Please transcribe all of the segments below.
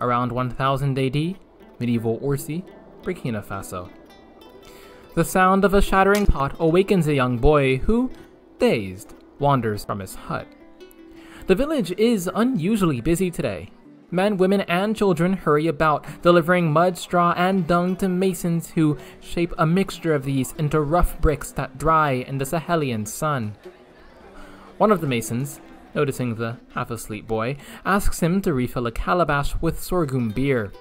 around 1000 AD, medieval Oursi, Burkina Faso. The sound of a shattering pot awakens a young boy who, dazed, wanders from his hut. The village is unusually busy today. Men, women, and children hurry about, delivering mud, straw, and dung to masons who shape a mixture of these into rough bricks that dry in the Sahelian sun. One of the masons, noticing the half asleep boy, asks him to refill a calabash with sorghum beer.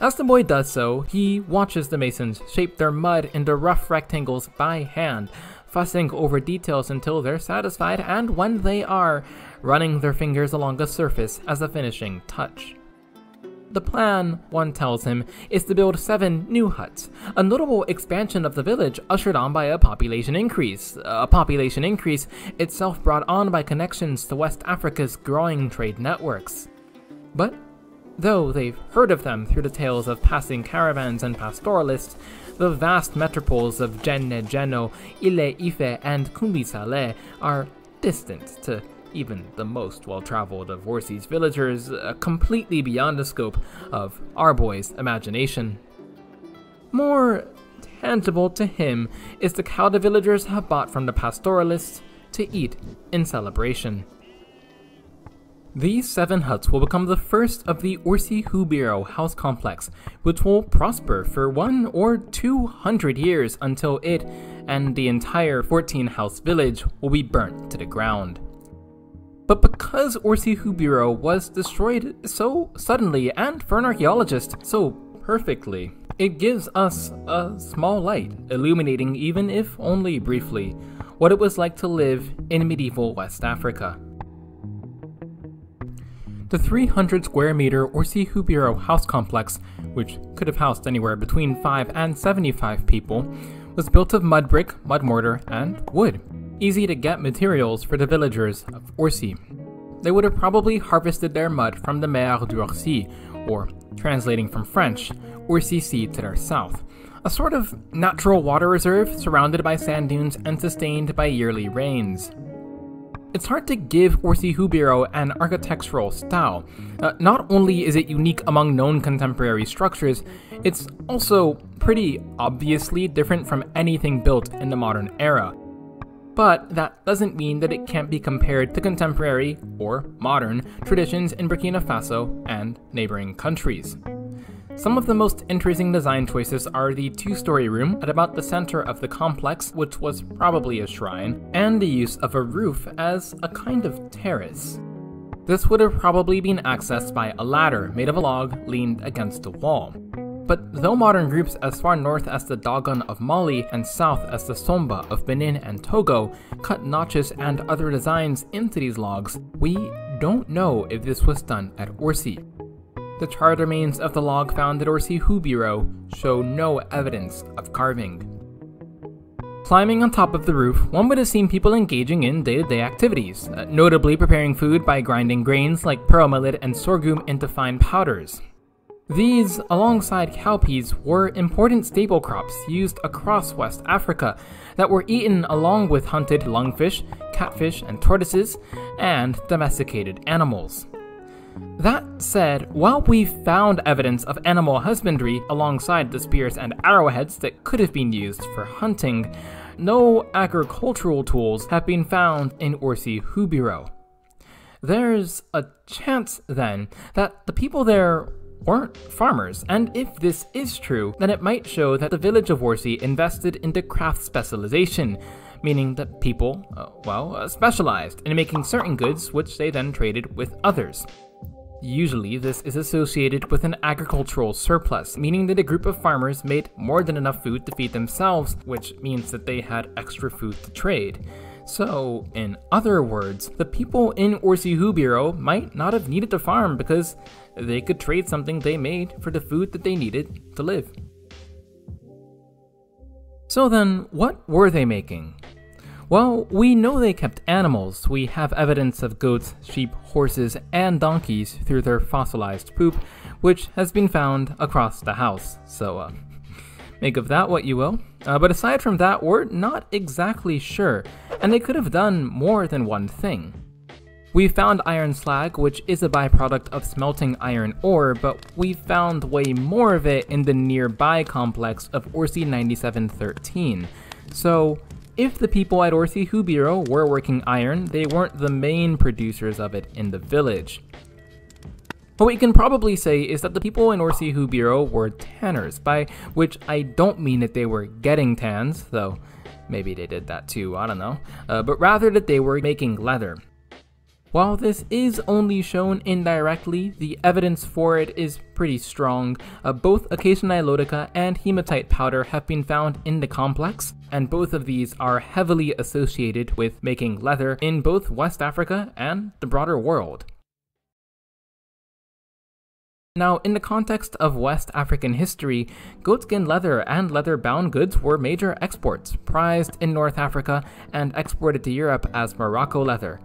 As the boy does so, he watches the masons shape their mud into rough rectangles by hand, fussing over details until they're satisfied, and when they are, running their fingers along the surface as a finishing touch. The plan, one tells him, is to build seven new huts, a notable expansion of the village ushered on by a population increase, a population increase itself brought on by connections to West Africa's growing trade networks. But though they've heard of them through the tales of passing caravans and pastoralists, the vast metropoles of Djenné Djenno, Ile Ife, and Kumbi Saleh are distant to even the most well traveled of Oursi's villagers, uh, completely beyond the scope of our boy's imagination. More tangible to him is the cow the villagers have bought from the pastoralists to eat in celebration. These seven huts will become the first of the Oursi Hu-Beero house complex, which will prosper for one or two hundred years until it and the entire 14 house village will be burnt to the ground. But because Oursi Hu-Beero was destroyed so suddenly and for an archaeologist so perfectly, it gives us a small light, illuminating, even if only briefly, what it was like to live in medieval West Africa. The 300 square meter Oursi Hu-Beero house complex, which could have housed anywhere between 5 and 75 people, was built of mud brick, mud mortar, and wood easy to get materials for the villagers of Oursi. They would have probably harvested their mud from the Mer d'Oursi, or translating from French, Oursi Sea to their south, a sort of natural water reserve surrounded by sand dunes and sustained by yearly rains. It's hard to give Oursi Hu-Beero an architectural style. Uh, not only is it unique among known contemporary structures, it's also pretty obviously different from anything built in the modern era but that doesn't mean that it can't be compared to contemporary, or modern, traditions in Burkina Faso and neighboring countries. Some of the most interesting design choices are the two story room at about the center of the complex, which was probably a shrine, and the use of a roof as a kind of terrace. This would have probably been accessed by a ladder made of a log leaned against a wall. But though modern groups as far north as the Dogon of Mali and south as the Somba of Benin and Togo cut notches and other designs into these logs, we don't know if this was done at Oursi. The charred remains of the log found at Oursi Hu-Beero show no evidence of carving. Climbing on top of the roof, one would have seen people engaging in day to day activities, uh, notably preparing food by grinding grains like pearl millet and sorghum into fine powders. These, alongside cowpeas, were important staple crops used across West Africa that were eaten along with hunted lungfish, catfish, and tortoises, and domesticated animals. That said, while we've found evidence of animal husbandry alongside the spears and arrowheads that could have been used for hunting, no agricultural tools have been found in Oursi Hu-Beero. There's a chance, then, that the people there weren't farmers, and if this is true, then it might show that the village of Oursi invested into craft specialization, meaning that people, uh, well, uh, specialized in making certain goods which they then traded with others. Usually, this is associated with an agricultural surplus, meaning that a group of farmers made more than enough food to feed themselves, which means that they had extra food to trade. So, in other words, the people in Oursi Hu-Beero might not have needed to farm because they could trade something they made for the food that they needed to live. So then, what were they making? Well, we know they kept animals. We have evidence of goats, sheep, horses, and donkeys through their fossilized poop, which has been found across the house. So, uh, make of that what you will. Uh, but aside from that, we're not exactly sure, and they could have done more than one thing. We found iron slag, which is a byproduct of smelting iron ore, but we found way more of it in the nearby complex of Oursi 9713. So, if the people at Oursi Hu-Beero were working iron, they weren't the main producers of it in the village. What we can probably say is that the people in Oursi Hu-Beero were tanners, by which I don't mean that they were getting tans, though maybe they did that too, I don't know, uh, but rather that they were making leather. While this is only shown indirectly, the evidence for it is pretty strong. Uh, both acacia nilotica and hematite powder have been found in the complex, and both of these are heavily associated with making leather in both West Africa and the broader world. Now, in the context of West African history, goatskin leather and leather bound goods were major exports, prized in North Africa and exported to Europe as Morocco leather.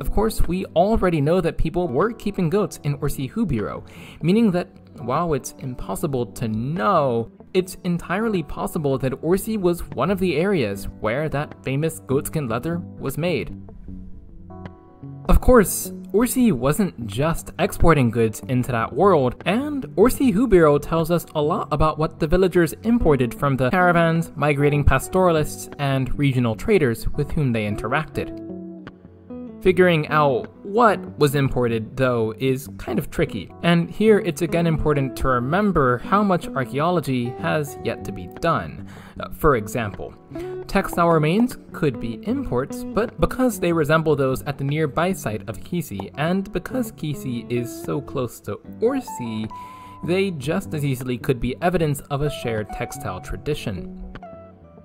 Of course, we already know that people were keeping goats in Oursi Hu-Beero, meaning that while it's impossible to know, it's entirely possible that Oursi was one of the areas where that famous goatskin leather was made. Of course, Oursi wasn't just exporting goods into that world, and Oursi Hu-Beero tells us a lot about what the villagers imported from the caravans, migrating pastoralists, and regional traders with whom they interacted. Figuring out what was imported, though, is kind of tricky, and here it's again important to remember how much archaeology has yet to be done. Uh, for example, textile remains could be imports, but because they resemble those at the nearby site of Kissi, and because Kissi is so close to Oursi, they just as easily could be evidence of a shared textile tradition.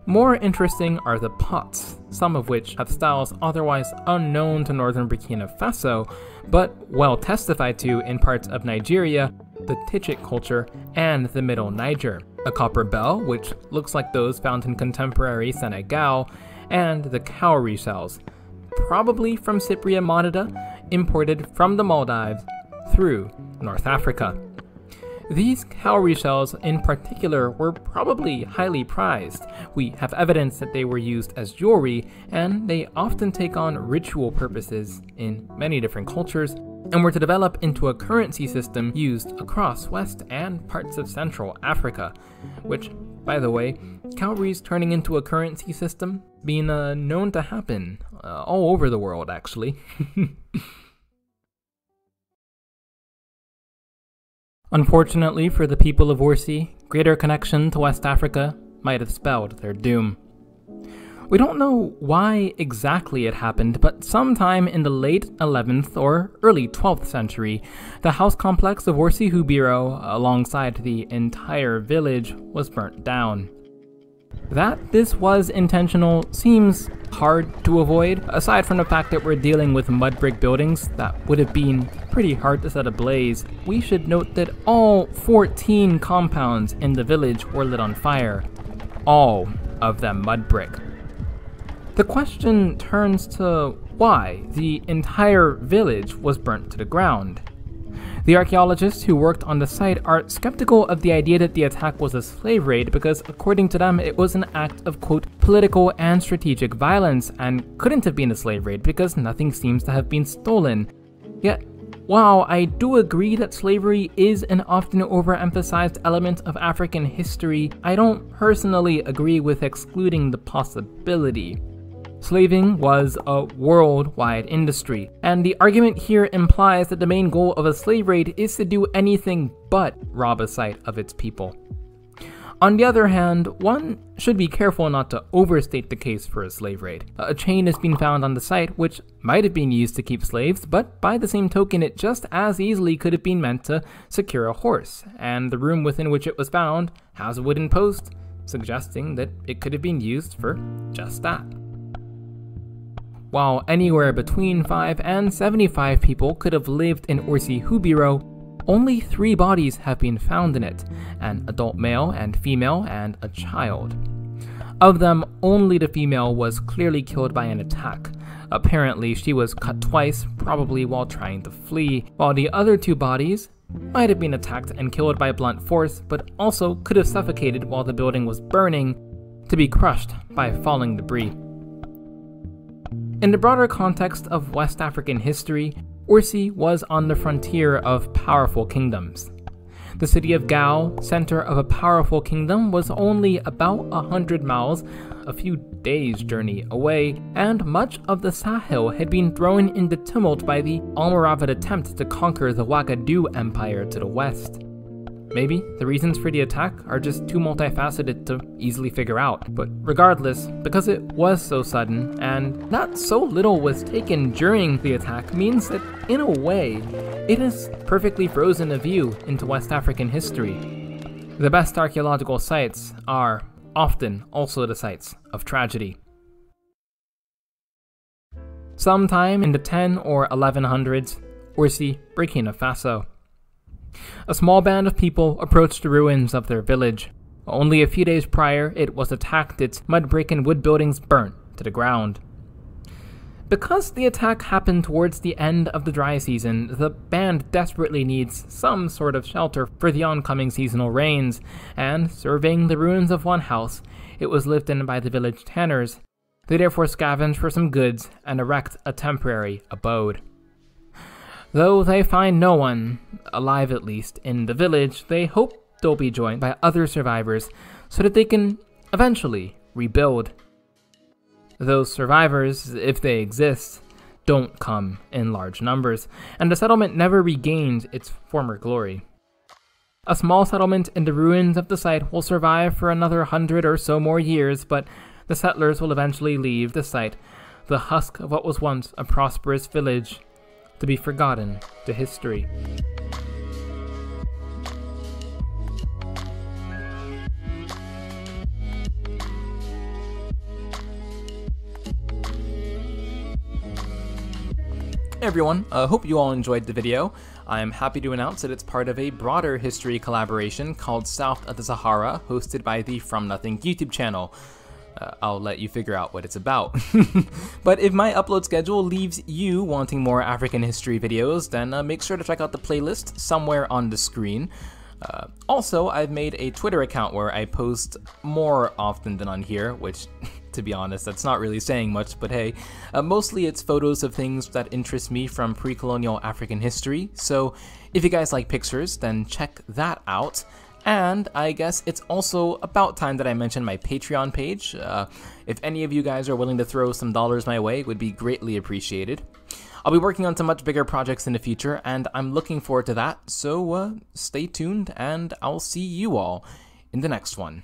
More interesting are the pots, some of which have styles otherwise unknown to northern Burkina Faso, but well testified to in parts of Nigeria, the Tichit culture, and the middle Niger. A copper bell, which looks like those found in contemporary Senegal, and the cowrie shells, probably from Cypraea moneta, imported from the Maldives through North Africa. These cowrie shells in particular were probably highly prized. We have evidence that they were used as jewelry, and they often take on ritual purposes in many different cultures, and were to develop into a currency system used across West and parts of Central Africa. Which, by the way, cowries turning into a currency system being uh, known to happen uh, all over the world, actually. Unfortunately for the people of Oursi, greater connection to West Africa might have spelled their doom. We don't know why exactly it happened, but sometime in the late 11th or early 12th century, the house complex of Oursi Hu-Beero, alongside the entire village, was burnt down. That this was intentional seems hard to avoid, aside from the fact that we're dealing with mud brick buildings that would have been pretty hard to set ablaze. We should note that all 14 compounds in the village were lit on fire, all of them mud brick. The question turns to why the entire village was burnt to the ground. The archaeologists who worked on the site are skeptical of the idea that the attack was a slave raid because, according to them, it was an act of, quote, political and strategic violence and couldn't have been a slave raid because nothing seems to have been stolen. Yet, while I do agree that slavery is an often overemphasized element of African history, I don't personally agree with excluding the possibility. Slaving was a worldwide industry, and the argument here implies that the main goal of a slave raid is to do anything but rob a site of its people. On the other hand, one should be careful not to overstate the case for a slave raid. A chain has been found on the site which might have been used to keep slaves, but by the same token, it just as easily could have been meant to secure a horse, and the room within which it was found has a wooden post, suggesting that it could have been used for just that. While anywhere between 5 and 75 people could have lived in Oursi Hu-Beero, only three bodies have been found in it an adult male and female, and a child. Of them, only the female was clearly killed by an attack. Apparently, she was cut twice, probably while trying to flee, while the other two bodies might have been attacked and killed by blunt force, but also could have suffocated while the building was burning to be crushed by falling debris. In the broader context of West African history, Oursi was on the frontier of powerful kingdoms. The city of Gao, center of a powerful kingdom, was only about a hundred miles, a few days' journey away, and much of the Sahel had been thrown into tumult by the Almoravid attempt to conquer the Wagadu Empire to the west. Maybe the reasons for the attack are just too multifaceted to easily figure out, but regardless, because it was so sudden and not so little was taken during the attack means that, in a way, it has perfectly frozen a view into West African history. The best archaeological sites are often also the sites of tragedy. Sometime in the 10 or 1100s, Oursi, Burkina Faso. A small band of people approached the ruins of their village. Only a few days prior, it was attacked, its mud brick and wood buildings burnt to the ground. Because the attack happened towards the end of the dry season, the band desperately needs some sort of shelter for the oncoming seasonal rains, and surveying the ruins of one house, it was lived in by the village tanners. They therefore scavenge for some goods and erect a temporary abode. Though they find no one, alive at least, in the village, they hope they'll be joined by other survivors so that they can eventually rebuild. Those survivors, if they exist, don't come in large numbers, and the settlement never regains its former glory. A small settlement in the ruins of the site will survive for another hundred or so more years, but the settlers will eventually leave the site, the husk of what was once a prosperous village, to be forgotten to history. Everyone, I uh, hope you all enjoyed the video. I am happy to announce that it's part of a broader history collaboration called South of the Sahara, hosted by the From Nothing YouTube channel uh, I'll let you figure out what it's about. but if my upload schedule leaves you wanting more African history videos, then uh, make sure to check out the playlist somewhere on the screen. Uh, also, I've made a Twitter account where I post more often than on here, which, to be honest, that's not really saying much, but hey, uh, mostly it's photos of things that interest me from pre-colonial African history, so if you guys like pictures, then check that out. And I guess it's also about time that I mention my Patreon page. Uh, if any of you guys are willing to throw some dollars my way, would be greatly appreciated. I'll be working on some much bigger projects in the future, and I'm looking forward to that, so uh, stay tuned, and I'll see you all in the next one.